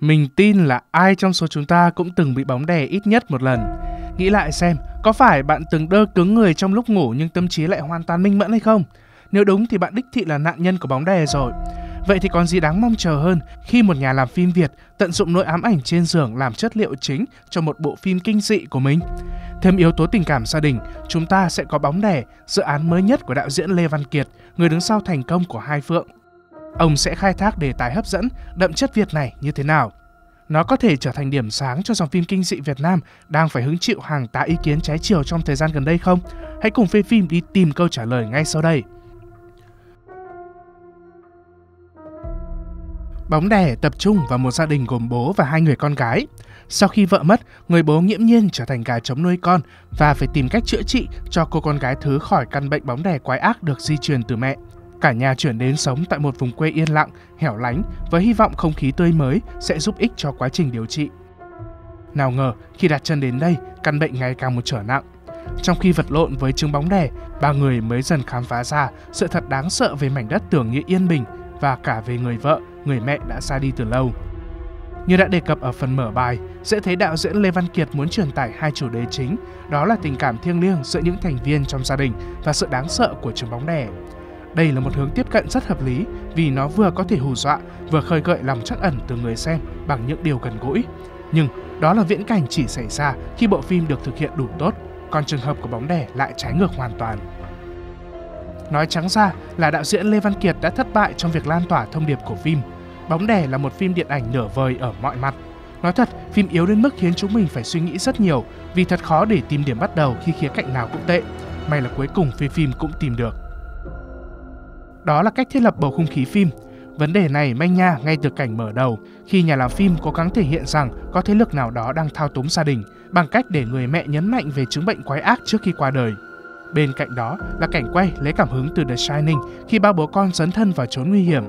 Mình tin là ai trong số chúng ta cũng từng bị bóng đè ít nhất một lần. Nghĩ lại xem, có phải bạn từng đơ cứng người trong lúc ngủ nhưng tâm trí lại hoàn toàn minh mẫn hay không? Nếu đúng thì bạn đích thị là nạn nhân của bóng đè rồi. Vậy thì còn gì đáng mong chờ hơn khi một nhà làm phim Việt tận dụng nỗi ám ảnh trên giường làm chất liệu chính cho một bộ phim kinh dị của mình? Thêm yếu tố tình cảm gia đình, chúng ta sẽ có bóng đè, dự án mới nhất của đạo diễn Lê Văn Kiệt, người đứng sau thành công của Hai Phượng. Ông sẽ khai thác đề tài hấp dẫn, đậm chất Việt này như thế nào? Nó có thể trở thành điểm sáng cho dòng phim kinh dị Việt Nam đang phải hứng chịu hàng tá ý kiến trái chiều trong thời gian gần đây không? Hãy cùng phê phim đi tìm câu trả lời ngay sau đây. Bóng đè tập trung vào một gia đình gồm bố và hai người con gái. Sau khi vợ mất, người bố nghiễm nhiên trở thành gà trống nuôi con và phải tìm cách chữa trị cho cô con gái thứ khỏi căn bệnh bóng đè quái ác được di truyền từ mẹ. Cả nhà chuyển đến sống tại một vùng quê yên lặng, hẻo lánh với hy vọng không khí tươi mới sẽ giúp ích cho quá trình điều trị. Nào ngờ, khi đặt chân đến đây, căn bệnh ngày càng một trở nặng. Trong khi vật lộn với chứng bóng đè, ba người mới dần khám phá ra sự thật đáng sợ về mảnh đất tưởng như yên bình và cả về người vợ, người mẹ đã xa đi từ lâu. Như đã đề cập ở phần mở bài, sẽ thấy đạo diễn Lê Văn Kiệt muốn truyền tải hai chủ đề chính, đó là tình cảm thiêng liêng giữa những thành viên trong gia đình và sự đáng sợ của chứng bóng đè. Đây là một hướng tiếp cận rất hợp lý vì nó vừa có thể hù dọa, vừa khơi gợi lòng trắc ẩn từ người xem bằng những điều gần gũi. Nhưng đó là viễn cảnh chỉ xảy ra khi bộ phim được thực hiện đủ tốt, còn trường hợp của bóng đè lại trái ngược hoàn toàn. Nói trắng ra là đạo diễn Lê Văn Kiệt đã thất bại trong việc lan tỏa thông điệp của phim. Bóng đè là một phim điện ảnh nửa vời ở mọi mặt. Nói thật, phim yếu đến mức khiến chúng mình phải suy nghĩ rất nhiều vì thật khó để tìm điểm bắt đầu khi khía cạnh nào cũng tệ. May là cuối cùng phim phim cũng tìm được. Đó là cách thiết lập bầu không khí phim. Vấn đề này manh nha ngay từ cảnh mở đầu, khi nhà làm phim cố gắng thể hiện rằng có thế lực nào đó đang thao túng gia đình bằng cách để người mẹ nhấn mạnh về chứng bệnh quái ác trước khi qua đời. Bên cạnh đó là cảnh quay lấy cảm hứng từ The Shining khi ba bố con dấn thân vào chốn nguy hiểm.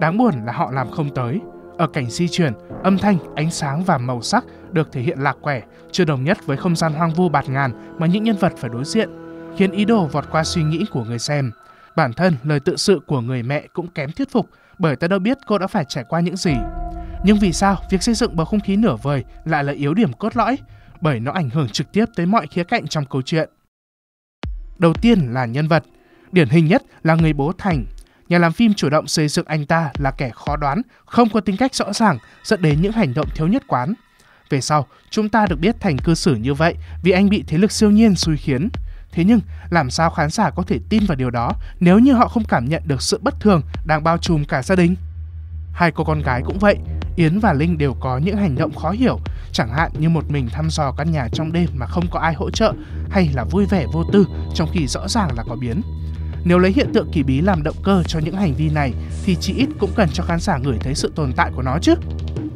Đáng buồn là họ làm không tới. Ở cảnh di chuyển, âm thanh, ánh sáng và màu sắc được thể hiện lạc quẻ, chưa đồng nhất với không gian hoang vu bạt ngàn mà những nhân vật phải đối diện, khiến ý đồ vọt qua suy nghĩ của người xem. Bản thân, lời tự sự của người mẹ cũng kém thuyết phục bởi ta đâu biết cô đã phải trải qua những gì. Nhưng vì sao việc xây dựng bầu không khí nửa vời lại là yếu điểm cốt lõi? Bởi nó ảnh hưởng trực tiếp tới mọi khía cạnh trong câu chuyện. Đầu tiên là nhân vật. Điển hình nhất là người bố Thành. Nhà làm phim chủ động xây dựng anh ta là kẻ khó đoán, không có tính cách rõ ràng, dẫn đến những hành động thiếu nhất quán. Về sau, chúng ta được biết Thành cư xử như vậy vì anh bị thế lực siêu nhiên xui khiến. Thế nhưng, làm sao khán giả có thể tin vào điều đó nếu như họ không cảm nhận được sự bất thường đang bao trùm cả gia đình? Hai cô con gái cũng vậy, Yến và Linh đều có những hành động khó hiểu, chẳng hạn như một mình thăm dò căn nhà trong đêm mà không có ai hỗ trợ, hay là vui vẻ vô tư trong khi rõ ràng là có biến. Nếu lấy hiện tượng kỳ bí làm động cơ cho những hành vi này thì chỉ ít cũng cần cho khán giả ngửi thấy sự tồn tại của nó chứ.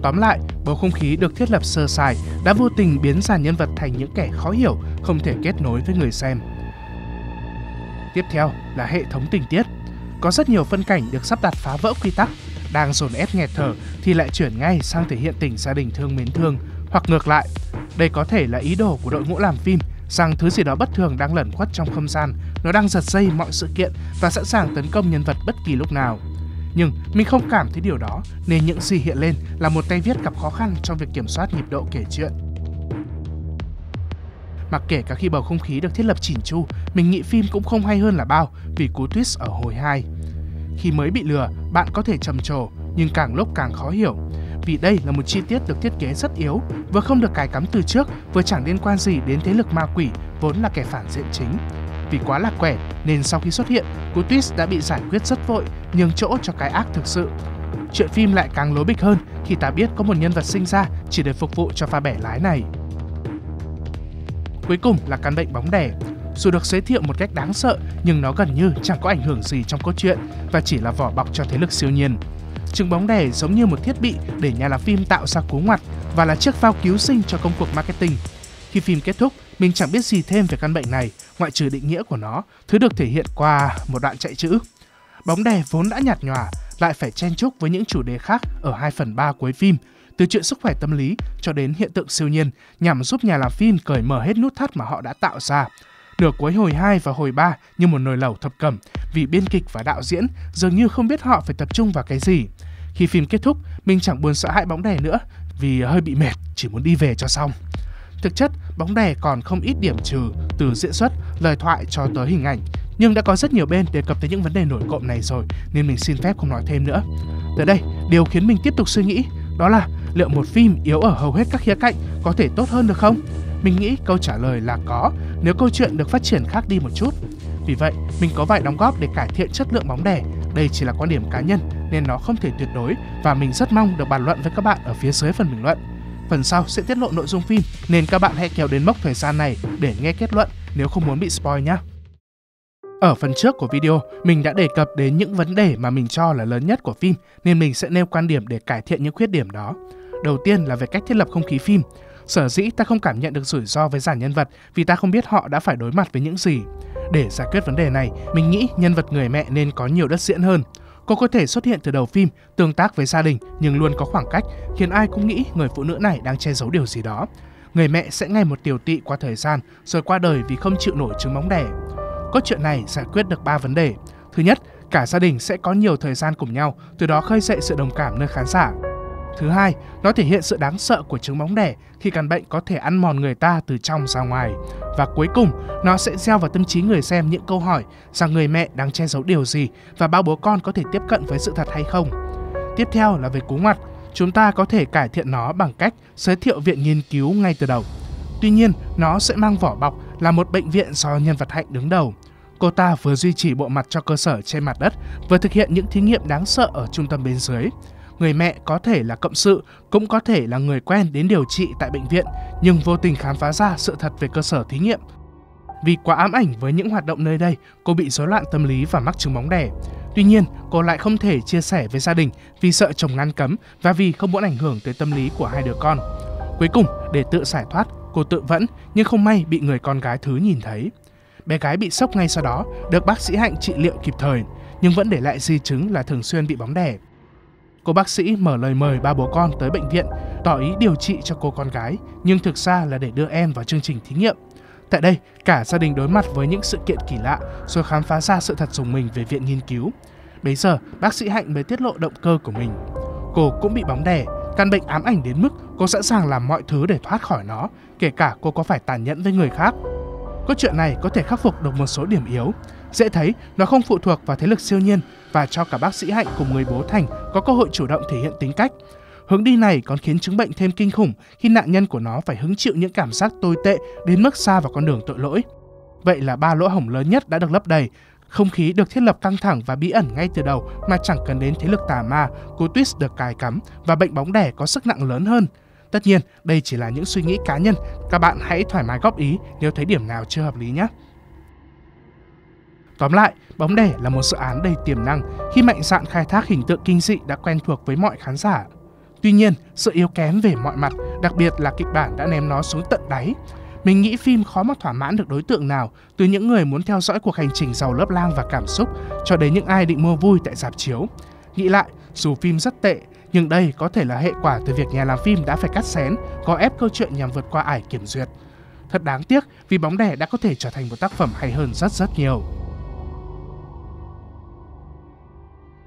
Tóm lại, bầu không khí được thiết lập sơ sài đã vô tình biến dàn nhân vật thành những kẻ khó hiểu, không thể kết nối với người xem. Tiếp theo là hệ thống tình tiết. Có rất nhiều phân cảnh được sắp đặt phá vỡ quy tắc, đang dồn ép nghẹt thở thì lại chuyển ngay sang thể hiện tình gia đình thương mến thương, hoặc ngược lại. Đây có thể là ý đồ của đội ngũ làm phim rằng thứ gì đó bất thường đang lẩn khuất trong không gian, nó đang giật dây mọi sự kiện và sẵn sàng tấn công nhân vật bất kỳ lúc nào. Nhưng mình không cảm thấy điều đó nên những gì hiện lên là một tay viết gặp khó khăn trong việc kiểm soát nhịp độ kể chuyện. Mặc kể cả khi bầu không khí được thiết lập chỉn chu, mình nghĩ phim cũng không hay hơn là bao vì cú twist ở hồi 2. Khi mới bị lừa, bạn có thể trầm trồ nhưng càng lúc càng khó hiểu. Vì đây là một chi tiết được thiết kế rất yếu, vừa không được cài cắm từ trước, vừa chẳng liên quan gì đến thế lực ma quỷ vốn là kẻ phản diện chính. Vì quá lạc quẻ nên sau khi xuất hiện, cú twist đã bị giải quyết rất vội, nhường chỗ cho cái ác thực sự. Chuyện phim lại càng lố bịch hơn khi ta biết có một nhân vật sinh ra chỉ để phục vụ cho pha bẻ lái này. Cuối cùng là căn bệnh bóng đè. Dù được giới thiệu một cách đáng sợ nhưng nó gần như chẳng có ảnh hưởng gì trong cốt truyện và chỉ là vỏ bọc cho thế lực siêu nhiên. Trứng bóng đè giống như một thiết bị để nhà làm phim tạo ra cú ngoặt và là chiếc phao cứu sinh cho công cuộc marketing. Khi phim kết thúc, mình chẳng biết gì thêm về căn bệnh này, ngoại trừ định nghĩa của nó, thứ được thể hiện qua một đoạn chạy chữ. Bóng đè vốn đã nhạt nhòa, lại phải chen chúc với những chủ đề khác ở 2 phần 3 cuối phim, từ chuyện sức khỏe tâm lý cho đến hiện tượng siêu nhiên nhằm giúp nhà làm phim cởi mở hết nút thắt mà họ đã tạo ra. Nửa cuối hồi 2 và hồi 3 như một nồi lẩu thập cẩm vì biên kịch và đạo diễn dường như không biết họ phải tập trung vào cái gì. Khi phim kết thúc, mình chẳng buồn sợ hãi bóng đè nữa vì hơi bị mệt, chỉ muốn đi về cho xong. Thực chất, bóng đè còn không ít điểm trừ từ diễn xuất, lời thoại cho tới hình ảnh. Nhưng đã có rất nhiều bên đề cập tới những vấn đề nổi cộm này rồi nên mình xin phép không nói thêm nữa. Tới đây, điều khiến mình tiếp tục suy nghĩ đó là liệu một phim yếu ở hầu hết các khía cạnh có thể tốt hơn được không? Mình nghĩ câu trả lời là có nếu câu chuyện được phát triển khác đi một chút. Vì vậy, mình có vài đóng góp để cải thiện chất lượng bóng đè. Đây chỉ là quan điểm cá nhân nên nó không thể tuyệt đối và mình rất mong được bàn luận với các bạn ở phía dưới phần bình luận. Phần sau sẽ tiết lộ nội dung phim nên các bạn hãy kéo đến mốc thời gian này để nghe kết luận nếu không muốn bị spoil nhé. Ở phần trước của video, mình đã đề cập đến những vấn đề mà mình cho là lớn nhất của phim nên mình sẽ nêu quan điểm để cải thiện những khuyết điểm đó. Đầu tiên là về cách thiết lập không khí phim. Sở dĩ ta không cảm nhận được rủi ro với giả nhân vật vì ta không biết họ đã phải đối mặt với những gì. Để giải quyết vấn đề này, mình nghĩ nhân vật người mẹ nên có nhiều đất diễn hơn. Cô có thể xuất hiện từ đầu phim, tương tác với gia đình nhưng luôn có khoảng cách, khiến ai cũng nghĩ người phụ nữ này đang che giấu điều gì đó. Người mẹ sẽ ngày một tiểu tị qua thời gian rồi qua đời vì không chịu nổi trứng bóng đẻ. Cốt chuyện này giải quyết được 3 vấn đề. Thứ nhất, cả gia đình sẽ có nhiều thời gian cùng nhau, từ đó khơi dậy sự đồng cảm nơi khán giả. Thứ hai, nó thể hiện sự đáng sợ của trứng bóng đẻ khi căn bệnh có thể ăn mòn người ta từ trong ra ngoài. Và cuối cùng, nó sẽ gieo vào tâm trí người xem những câu hỏi rằng người mẹ đang che giấu điều gì và bao bố con có thể tiếp cận với sự thật hay không. Tiếp theo là về cú ngoặt, chúng ta có thể cải thiện nó bằng cách giới thiệu viện nghiên cứu ngay từ đầu. Tuy nhiên, nó sẽ mang vỏ bọc là một bệnh viện do nhân vật hạnh đứng đầu. Cô ta vừa duy trì bộ mặt cho cơ sở trên mặt đất, vừa thực hiện những thí nghiệm đáng sợ ở trung tâm bên dưới. Người mẹ có thể là cộng sự, cũng có thể là người quen đến điều trị tại bệnh viện, nhưng vô tình khám phá ra sự thật về cơ sở thí nghiệm. Vì quá ám ảnh với những hoạt động nơi đây, cô bị rối loạn tâm lý và mắc chứng bóng đẻ. Tuy nhiên, cô lại không thể chia sẻ với gia đình vì sợ chồng ngăn cấm và vì không muốn ảnh hưởng tới tâm lý của hai đứa con. Cuối cùng, để tự giải thoát, cô tự vẫn nhưng không may bị người con gái thứ nhìn thấy. Bé gái bị sốc ngay sau đó, được bác sĩ Hạnh trị liệu kịp thời, nhưng vẫn để lại di chứng là thường xuyên bị bóng đẻ. Cô bác sĩ mở lời mời ba bố con tới bệnh viện, tỏ ý điều trị cho cô con gái, nhưng thực ra là để đưa em vào chương trình thí nghiệm. Tại đây, cả gia đình đối mặt với những sự kiện kỳ lạ rồi khám phá ra sự thật dùng mình về viện nghiên cứu. Bây giờ, bác sĩ Hạnh mới tiết lộ động cơ của mình. Cô cũng bị bóng đè, căn bệnh ám ảnh đến mức cô sẵn sàng làm mọi thứ để thoát khỏi nó, kể cả cô có phải tàn nhẫn với người khác. Câu chuyện này có thể khắc phục được một số điểm yếu. Dễ thấy, nó không phụ thuộc vào thế lực siêu nhiên và cho cả bác sĩ Hạnh cùng người bố Thành có cơ hội chủ động thể hiện tính cách. Hướng đi này còn khiến chứng bệnh thêm kinh khủng khi nạn nhân của nó phải hứng chịu những cảm giác tồi tệ đến mức xa vào con đường tội lỗi. Vậy là ba lỗ hổng lớn nhất đã được lấp đầy, không khí được thiết lập căng thẳng và bí ẩn ngay từ đầu mà chẳng cần đến thế lực tà ma, cú twist được cài cắm và bệnh bóng đẻ có sức nặng lớn hơn. Tất nhiên, đây chỉ là những suy nghĩ cá nhân, các bạn hãy thoải mái góp ý nếu thấy điểm nào chưa hợp lý nhé. Tóm lại, Bóng đẻ là một dự án đầy tiềm năng khi mạnh dạn khai thác hình tượng kinh dị đã quen thuộc với mọi khán giả. Tuy nhiên, sự yếu kém về mọi mặt, đặc biệt là kịch bản đã ném nó xuống tận đáy. Mình nghĩ phim khó mà thỏa mãn được đối tượng nào, từ những người muốn theo dõi cuộc hành trình giàu lớp lang và cảm xúc, cho đến những ai định mua vui tại dạp chiếu. Nghĩ lại, dù phim rất tệ, nhưng đây có thể là hệ quả từ việc nhà làm phim đã phải cắt xén, có ép câu chuyện nhằm vượt qua ải kiểm duyệt. Thật đáng tiếc vì bóng đẻ đã có thể trở thành một tác phẩm hay hơn rất rất nhiều.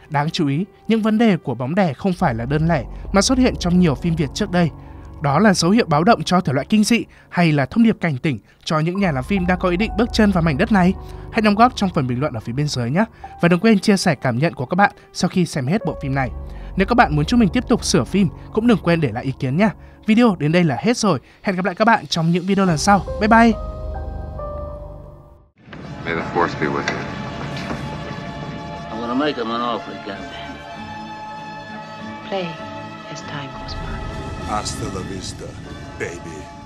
Đáng chú ý, những vấn đề của bóng đè không phải là đơn lẻ mà xuất hiện trong nhiều phim Việt trước đây. Đó là dấu hiệu báo động cho thể loại kinh dị hay là thông điệp cảnh tỉnh cho những nhà làm phim đang có ý định bước chân vào mảnh đất này? Hãy đóng góp trong phần bình luận ở phía bên dưới nhé. Và đừng quên chia sẻ cảm nhận của các bạn sau khi xem hết bộ phim này. Nếu các bạn muốn chúng mình tiếp tục sửa phim, cũng đừng quên để lại ý kiến nhé. Video đến đây là hết rồi. Hẹn gặp lại các bạn trong những video lần sau. Bye bye! May the force be with you. Gonna make him an offer again. Play as time goes by. Hasta la vista, baby.